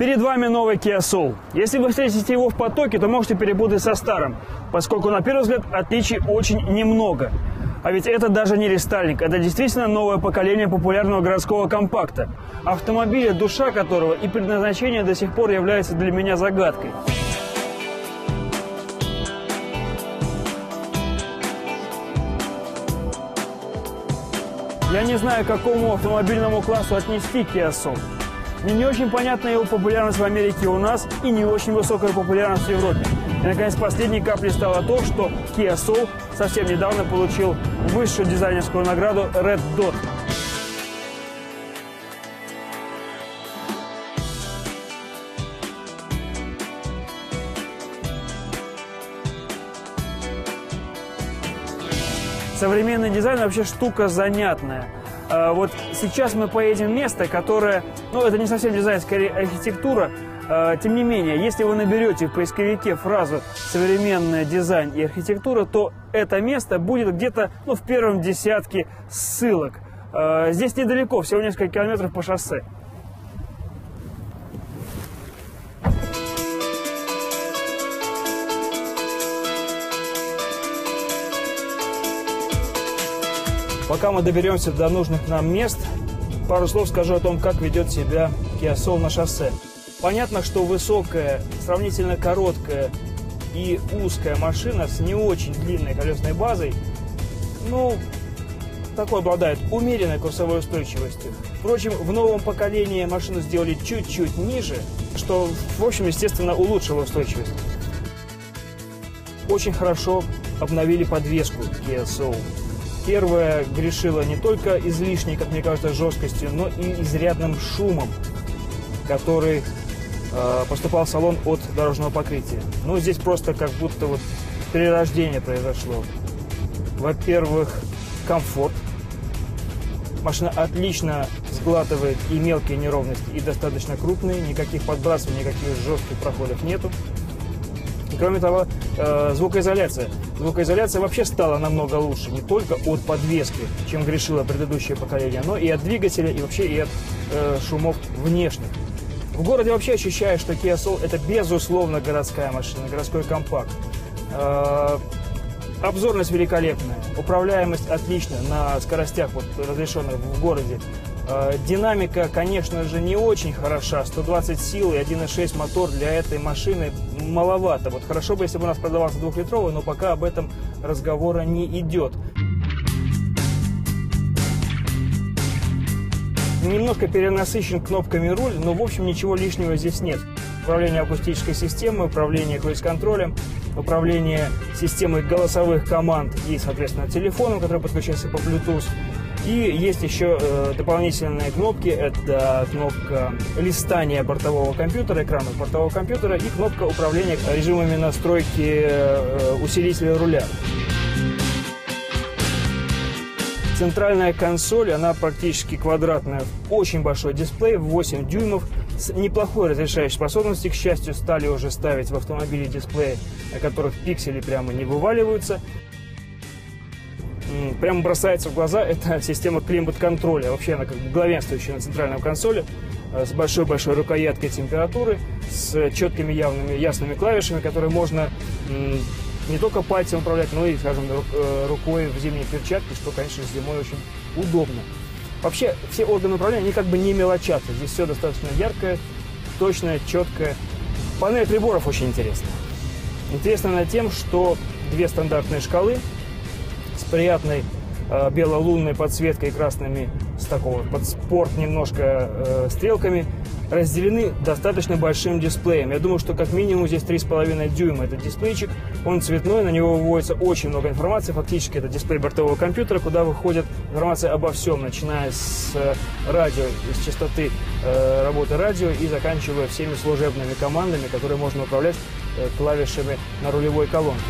Перед вами новый Kia Soul. Если вы встретите его в потоке, то можете перепутать со старым, поскольку на первый взгляд отличий очень немного. А ведь это даже не рестайлинг, это действительно новое поколение популярного городского компакта. Автомобиля, душа которого и предназначение до сих пор является для меня загадкой. Я не знаю, к какому автомобильному классу отнести Kia Soul. Мне не очень понятна его популярность в Америке у нас и не очень высокая популярность в Европе. И, наконец, последней каплей стало то, что Kia Soul совсем недавно получил высшую дизайнерскую награду Red Dot. Современный дизайн вообще штука занятная. А, Вот сейчас мы поедем в место, которое, ну, это не совсем дизайн, скорее архитектура. А, Тем не менее, если вы наберете в поисковике фразу «современный дизайн и архитектура», то это место будет где-то ну, в первом десятке ссылок. А, Здесь недалеко, всего несколько километров по шоссе. Пока мы доберемся до нужных нам мест, пару слов скажу о том, как ведет себя Kia Soul на шоссе. Понятно, что высокая, сравнительно короткая и узкая машина с не очень длинной колесной базой, ну, такой обладает умеренной курсовой устойчивостью. Впрочем, в новом поколении машину сделали чуть-чуть ниже, что, в общем, естественно, улучшило устойчивость. Очень хорошо обновили подвеску Kia Soul. Первая грешила не только излишней, как мне кажется, жесткостью, но и изрядным шумом, который э, поступал в салон от дорожного покрытия. Ну, здесь просто как будто вот перерождение произошло. Во-первых, комфорт. Машина отлично сглатывает и мелкие неровности, и достаточно крупные. Никаких подбрасываний, никаких жестких проходов нету. Кроме того, э, звукоизоляция. Звукоизоляция вообще стала намного лучше, не только от подвески, чем грешило предыдущее поколение, но и от двигателя, и вообще и от э, шумов внешних. В городе вообще ощущаешь, что Kia Soul это безусловно городская машина, городской компакт. Э, обзорность великолепная, управляемость отличная на скоростях, вот, разрешенных в городе. Э, Динамика, конечно же, не очень хороша. 120 сил и 1.6 мотор для этой машины маловато. Вот хорошо бы, если бы у нас продавался двухлитровый, но пока об этом разговора не идет. Немножко перенасыщен кнопками руль, но в общем ничего лишнего здесь нет. Управление акустической системой, управление круиз-контролем, управление системой голосовых команд и, соответственно, телефоном, который подключается по Bluetooth. И есть еще э, дополнительные кнопки. Это кнопка листания бортового компьютера, экрана бортового компьютера и кнопка управления режимами настройки э, усилителя руля. Центральная консоль, она практически квадратная, очень большой дисплей, 8 дюймов, с неплохой разрешающей способностью. К счастью, стали уже ставить в автомобиле дисплеи, на которых пиксели прямо не вываливаются. М, Прямо бросается в глаза эта система климат-контроля. Вообще она как бы главенствующая на центральном консоли э, с большой-большой рукояткой температуры, с четкими явными ясными клавишами, которые можно не только пальцем управлять, но и, скажем, э, рукой в зимней перчатке, что, конечно, зимой очень удобно. Вообще, все органы управления, они как бы не мелочатся. Здесь все достаточно яркое, точное, четкое. Панель приборов очень интересная. Интересна она тем, что две стандартные шкалы приятной э, бело-лунной подсветкой красными с такого под спорт немножко э, стрелками разделены достаточно большим дисплеем. Я думаю, что как минимум здесь 3,5 дюйма этот дисплейчик. Он цветной, на него выводится очень много информации. Фактически это дисплей бортового компьютера, куда выходит информация обо всем, начиная с э, радио, с частоты э, работы радио и заканчивая всеми служебными командами, которые можно управлять э, клавишами на рулевой колонке.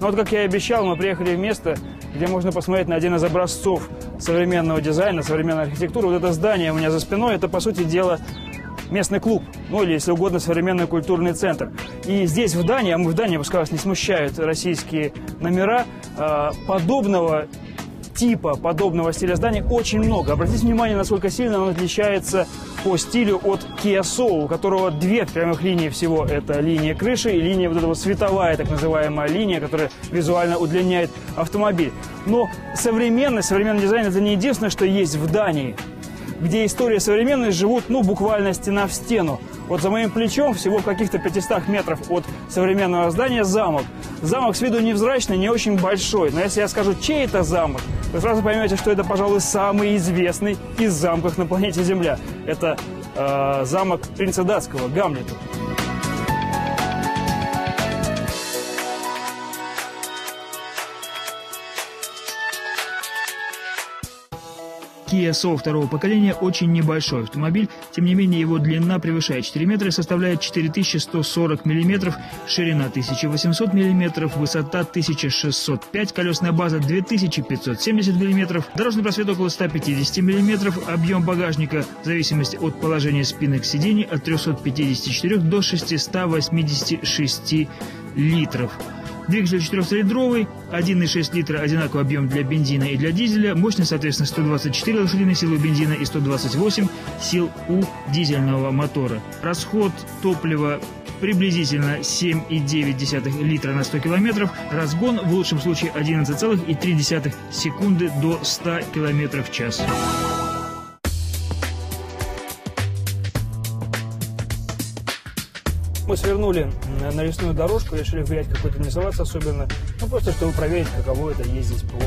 Ну вот, как я и обещал, мы приехали в место, где можно посмотреть на один из образцов современного дизайна, современной архитектуры. Вот это здание у меня за спиной, это, по сути дела, местный клуб, ну или, если угодно, современный культурный центр. И здесь, в Дании, а мы в Дании, пускай вас не смущают российские номера, а, подобного типа, подобного стиля здания очень много. Обратите внимание, насколько сильно он отличается по стилю от Kia Soul, у которого две прямых линии всего. Это линия крыши и линия вот эта вот световая, так называемая линия, которая визуально удлиняет автомобиль. Но современный, современный дизайн – это не единственное, что есть в Дании где история современной живут, ну, буквально стена в стену. Вот за моим плечом, всего в каких-то 500 метров от современного здания, замок. Замок с виду невзрачный, не очень большой. Но если я скажу, чей это замок, вы сразу поймете, что это, пожалуй, самый известный из замков на планете Земля. Это э, замок принца датского, Гамлета. Kia Soul второго поколения очень небольшой автомобиль, тем не менее его длина превышает 4 метра и составляет 4140 мм, ширина 1800 мм, высота 1605, колесная база 2570 мм, дорожный просвет около 150 мм, объем багажника в зависимости от положения спинок сидений от 354 до 686 литров. Двигатель четырехцилиндровый, 1,6 литра одинаковый объем для бензина и для дизеля, мощность, соответственно, 124 лошадиные силы бензина и 128 сил у дизельного мотора. Расход топлива приблизительно 7,9 литра на 100 километров, разгон в лучшем случае 11,3 секунды до 100 километров в час. Мы свернули на лесную дорожку, решили гулять какой-то не соваться особенно, ну просто чтобы проверить, каково это ездить по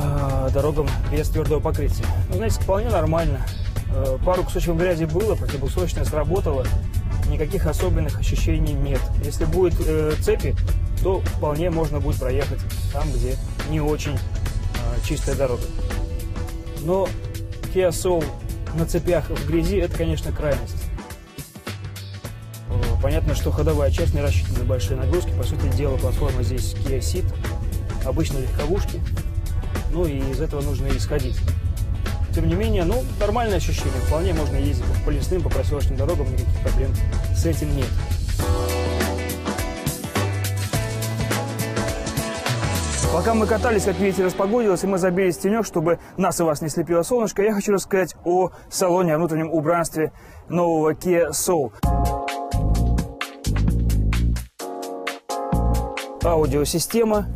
э, дорогам без твердого покрытия. Ну, знаете, вполне нормально. Э, пару кусочков грязи было, противосрочное сработало, никаких особенных ощущений нет. Если будет э, цепи, то вполне можно будет проехать там, где не очень э, чистая дорога. Но Kia Soul на цепях в грязи – это, конечно, крайность. Понятно, что ходовая часть не рассчитана на большие нагрузки. По сути дела, платформа здесь Kia Ceed, обычные легковушки. Ну и из этого нужно исходить. Тем не менее, ну, нормальное ощущение. Вполне можно ездить по лесным, по проселочным дорогам, никаких проблем с этим нет. Пока мы катались, как видите, распогодилось, и мы забились в чтобы нас и вас не слепило солнышко, я хочу рассказать о салоне, о внутреннем убранстве нового Kia Soul. Аудиосистема,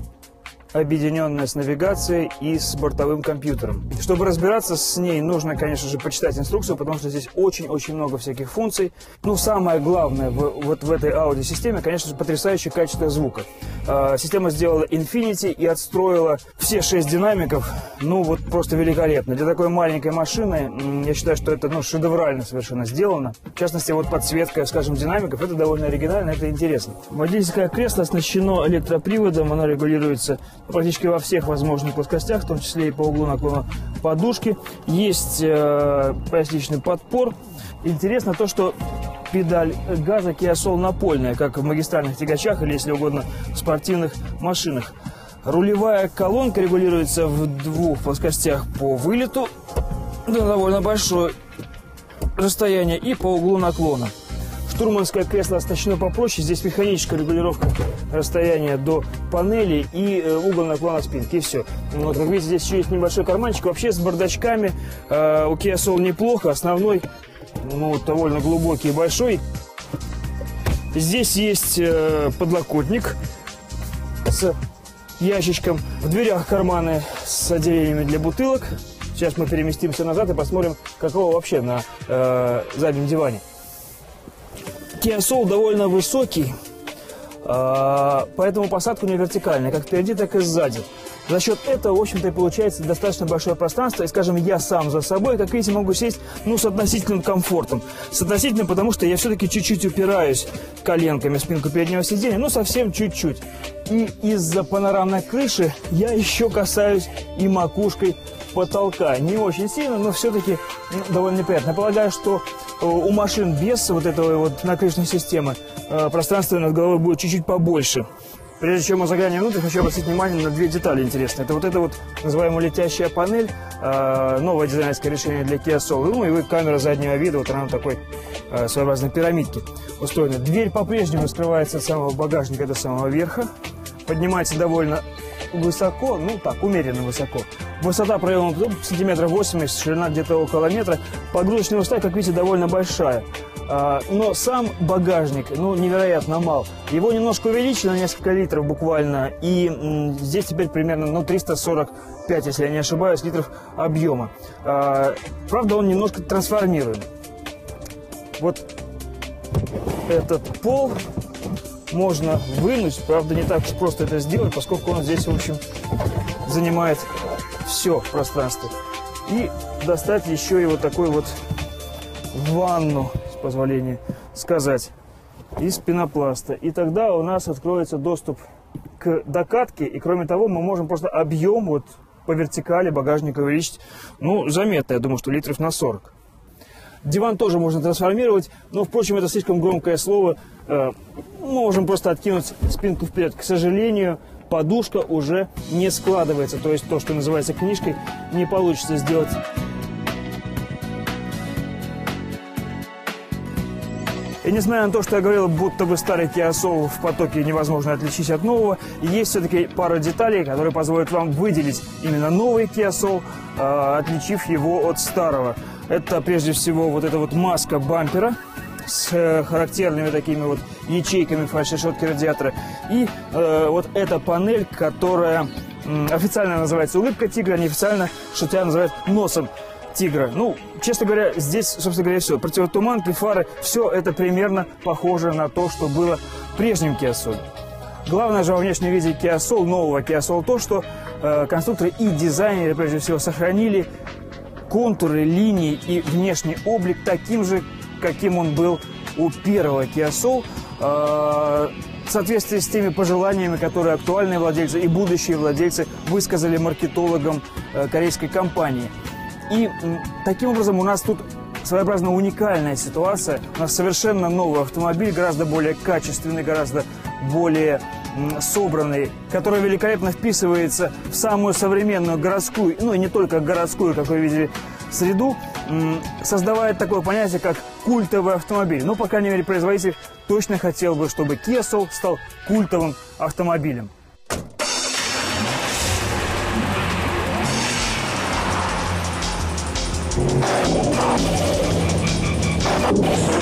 объединенная с навигацией и с бортовым компьютером. Чтобы разбираться с ней, нужно, конечно же, почитать инструкцию, потому что здесь очень-очень много всяких функций. Ну, самое главное в, вот в этой аудиосистеме, конечно же, потрясающее качество звука. А, система сделала Infinity и отстроила все шесть динамиков, ну, вот просто великолепно. Для такой маленькой машины, я считаю, что это, ну, шедеврально совершенно сделано. В частности, вот подсветка, скажем, динамиков, это довольно оригинально, это интересно. Водительское кресло оснащено электроприводом, оно регулируется практически во всех возможных плоскостях, в том числе и по углу наклона подушки. Есть э, пластичный подпор. Интересно то, что педаль газа Kia напольная, как в магистральных тягачах или, если угодно, в спортивных машинах. Рулевая колонка регулируется в двух плоскостях по вылету, на довольно большое расстояние, и по углу наклона. Штурманское кресло оснащено попроще. Здесь механическая регулировка расстояния до панели и э, угол наклона спинки. И все. Вот, как видите, здесь еще есть небольшой карманчик. Вообще с бардачками э, у Kia Soul неплохо. Основной ну, вот, довольно глубокий и большой. Здесь есть э, подлокотник с ящичком. В дверях карманы с отделениями для бутылок. Сейчас мы переместимся назад и посмотрим, какого вообще на э, заднем диване. Soul довольно высокий, а, поэтому посадка у него вертикальная, как впереди, так и сзади. За счет этого, в общем-то, и получается достаточно большое пространство. И, скажем, я сам за собой, как видите, могу сесть, ну, с относительным комфортом. С относительным, потому что я все-таки чуть-чуть упираюсь коленками в спинку переднего сиденья, ну, совсем чуть-чуть. И из-за панорамной крыши я еще касаюсь и макушкой потолка. Не очень сильно, но все-таки ну, довольно неприятно. Я полагаю, что у машин без вот этой вот накрышной системы э, пространство над головой будет чуть-чуть побольше. Прежде чем мы заглянем внутрь, хочу обратить внимание на две детали интересные. Это вот эта вот называемая летящая панель, э, новое дизайнерское решение для Kia Soul. Ну и вы камера заднего вида, вот она на такой э, своеобразной пирамидке устроена. Дверь по-прежнему скрывается от самого багажника до самого верха. Поднимается довольно высоко, ну так, умеренно высоко. Высота проема сантиметров 80, ширина где-то около метра. Погрузочная высота, как видите, довольно большая. А, но сам багажник, ну, невероятно мал. Его немножко увеличили на несколько литров буквально, и здесь теперь примерно, ну, 345, если я не ошибаюсь, литров объема. А, правда, он немножко трансформируем. Вот этот пол можно вынуть, правда, не так просто это сделать, поскольку он здесь, в общем, занимает все пространство. И достать еще и вот такой вот ванну позволения сказать, из пенопласта. И тогда у нас откроется доступ к докатке. И кроме того, мы можем просто объем вот по вертикали багажника увеличить, ну, заметно, я думаю, что литров на 40. Диван тоже можно трансформировать, но, впрочем, это слишком громкое слово. Э, можем просто откинуть спинку вперед. К сожалению, подушка уже не складывается. То есть то, что называется книжкой, не получится сделать И несмотря на то, что я говорил, будто бы старый Kia в потоке невозможно отличить от нового, есть все-таки пара деталей, которые позволят вам выделить именно новый Kia э, отличив его от старого. Это прежде всего вот эта вот маска бампера, с э, характерными такими вот ячейками фальшишетки радиатора. И э, вот эта панель, которая официально называется улыбка тигра, неофициально шутя называют носом тигра. Ну, честно говоря, здесь, собственно говоря, все. Противотуманки, фары, все это примерно похоже на то, что было в прежнем Kia Soul. Главное же во внешнем виде Kia Soul, нового Kia Soul, то, что э, конструкторы и дизайнеры, прежде всего, сохранили контуры, линии и внешний облик таким же, каким он был у первого Kia Soul, э, в соответствии с теми пожеланиями, которые актуальные владельцы и будущие владельцы высказали маркетологам э, корейской компании. И таким образом у нас тут своеобразно уникальная ситуация. У нас совершенно новый автомобиль, гораздо более качественный, гораздо более собранный, который великолепно вписывается в самую современную городскую, ну и не только городскую, как вы видели, среду, создавает такое понятие, как культовый автомобиль. Ну, по крайней мере, производитель точно хотел бы, чтобы Kia Soul стал культовым автомобилем. Thank